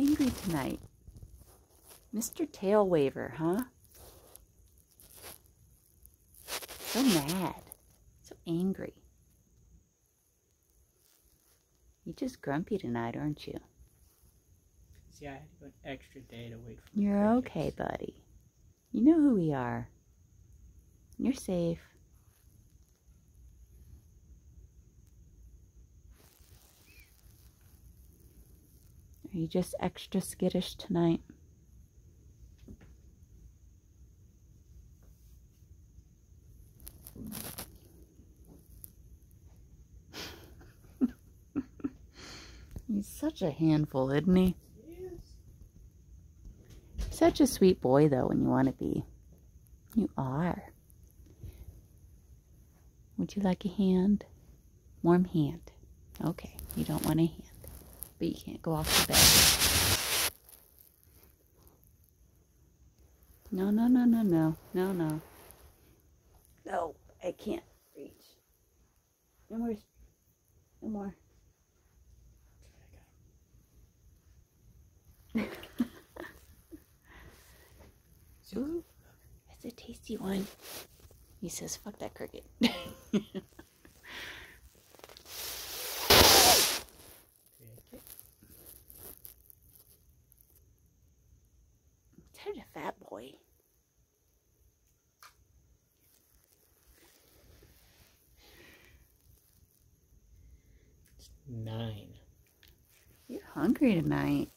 angry tonight? Mr. Tail Waver, huh? So mad. So angry. You're just grumpy tonight, aren't you? See, I had to go an extra day to wait for You're okay, buddy. You know who we are. You're safe. Are you just extra skittish tonight? He's such a handful, isn't he? Such a sweet boy, though, when you want to be. You are. Would you like a hand? Warm hand. Okay, you don't want a hand. But you can't go off the bed. No, no, no, no, no. No, no. No, I can't reach. No more. No more. Ooh, that's a tasty one. He says, fuck that cricket. Such a fat boy. Nine. You're hungry tonight.